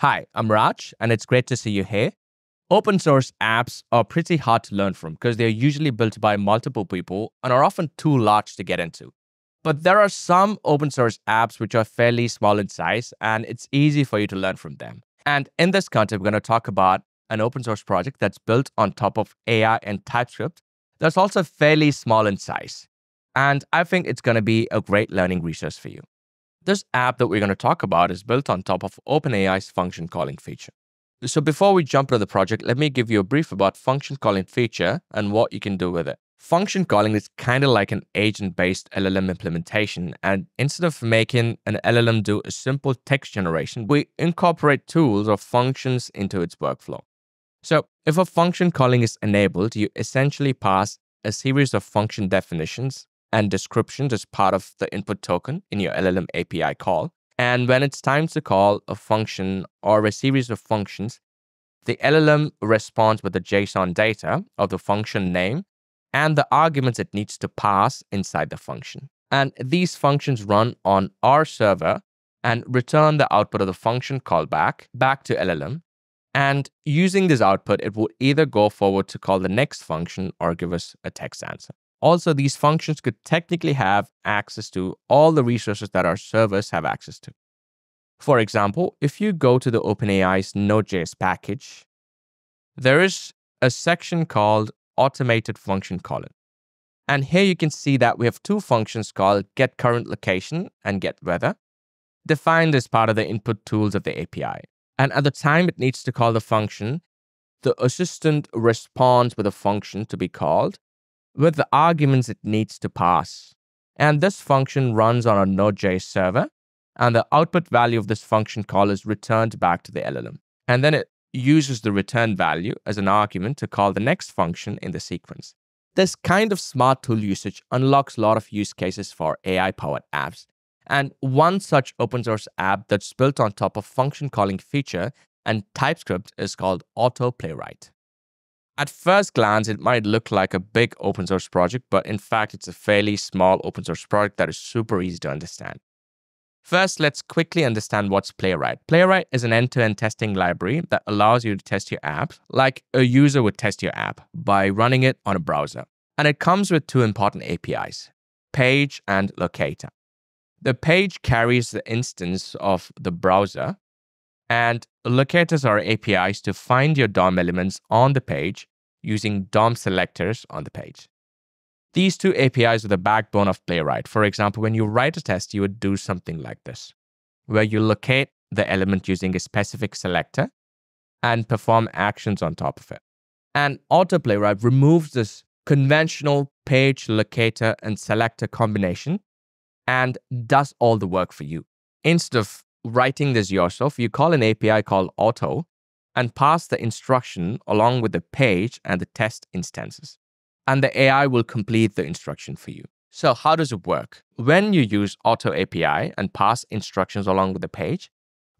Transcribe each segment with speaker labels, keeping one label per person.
Speaker 1: Hi, I'm Raj, and it's great to see you here. Open source apps are pretty hard to learn from because they're usually built by multiple people and are often too large to get into. But there are some open source apps which are fairly small in size, and it's easy for you to learn from them. And in this content, we're going to talk about an open source project that's built on top of AI and TypeScript that's also fairly small in size. And I think it's going to be a great learning resource for you. This app that we're going to talk about is built on top of OpenAI's function calling feature. So before we jump into the project, let me give you a brief about function calling feature and what you can do with it. Function calling is kind of like an agent-based LLM implementation, and instead of making an LLM do a simple text generation, we incorporate tools or functions into its workflow. So if a function calling is enabled, you essentially pass a series of function definitions and descriptions as part of the input token in your LLM API call. And when it's time to call a function or a series of functions, the LLM responds with the JSON data of the function name and the arguments it needs to pass inside the function. And these functions run on our server and return the output of the function callback back to LLM. And using this output, it will either go forward to call the next function or give us a text answer. Also, these functions could technically have access to all the resources that our servers have access to. For example, if you go to the OpenAI's Node.js package, there is a section called automated function calling. And here you can see that we have two functions called get current location and get weather, defined as part of the input tools of the API. And at the time it needs to call the function, the assistant responds with a function to be called with the arguments it needs to pass. And this function runs on a Node.js server, and the output value of this function call is returned back to the LLM. And then it uses the return value as an argument to call the next function in the sequence. This kind of smart tool usage unlocks a lot of use cases for AI powered apps. And one such open source app that's built on top of function calling feature and TypeScript is called Auto Playwright. At first glance, it might look like a big open source project, but in fact, it's a fairly small open source project that is super easy to understand. First, let's quickly understand what's Playwright. Playwright is an end to end testing library that allows you to test your app like a user would test your app by running it on a browser. And it comes with two important APIs Page and Locator. The page carries the instance of the browser, and locators are APIs to find your DOM elements on the page using DOM selectors on the page. These two APIs are the backbone of Playwright. For example, when you write a test, you would do something like this, where you locate the element using a specific selector and perform actions on top of it. And Auto Playwright removes this conventional page locator and selector combination and does all the work for you. Instead of writing this yourself, you call an API called Auto and pass the instruction along with the page and the test instances. And the AI will complete the instruction for you. So, how does it work? When you use Auto API and pass instructions along with the page,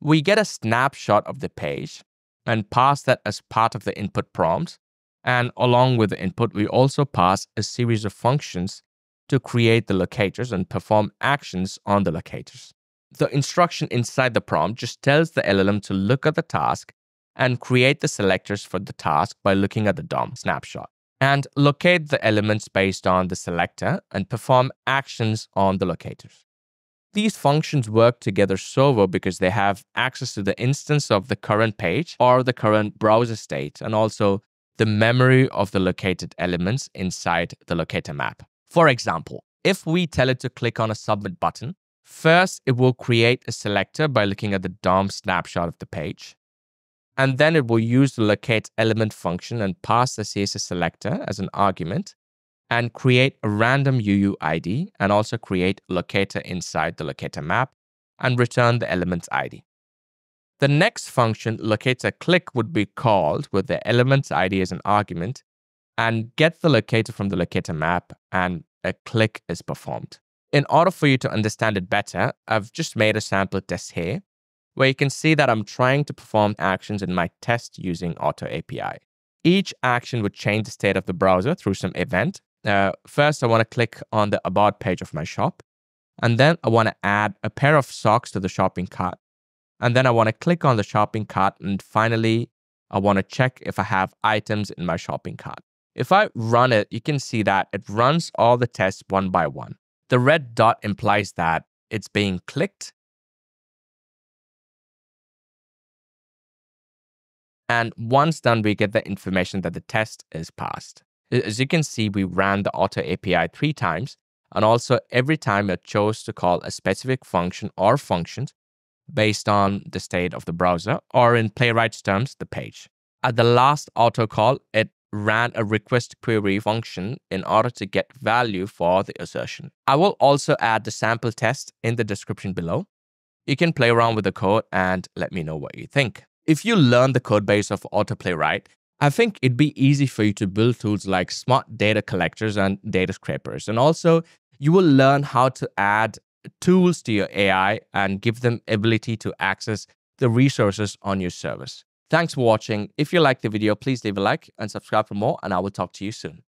Speaker 1: we get a snapshot of the page and pass that as part of the input prompt. And along with the input, we also pass a series of functions to create the locators and perform actions on the locators. The instruction inside the prompt just tells the LLM to look at the task and create the selectors for the task by looking at the DOM snapshot and locate the elements based on the selector and perform actions on the locators. These functions work together so well because they have access to the instance of the current page or the current browser state and also the memory of the located elements inside the locator map. For example, if we tell it to click on a submit button, first it will create a selector by looking at the DOM snapshot of the page and then it will use the locate element function and pass the CSS selector as an argument and create a random UUID and also create locator inside the locator map and return the element's ID. The next function, locator click, would be called with the element's ID as an argument and get the locator from the locator map and a click is performed. In order for you to understand it better, I've just made a sample test here where you can see that I'm trying to perform actions in my test using Auto API. Each action would change the state of the browser through some event. Uh, first, I want to click on the About page of my shop. And then I want to add a pair of socks to the shopping cart. And then I want to click on the shopping cart. And finally, I want to check if I have items in my shopping cart. If I run it, you can see that it runs all the tests one by one. The red dot implies that it's being clicked. And once done, we get the information that the test is passed. As you can see, we ran the auto API three times. And also every time it chose to call a specific function or functions based on the state of the browser, or in Playwright's terms, the page. At the last auto call, it ran a request query function in order to get value for the assertion. I will also add the sample test in the description below. You can play around with the code and let me know what you think. If you learn the code base of AutoPlaywright, I think it'd be easy for you to build tools like smart data collectors and data scrapers. And also, you will learn how to add tools to your AI and give them ability to access the resources on your service. Thanks for watching. If you liked the video, please leave a like and subscribe for more, and I will talk to you soon.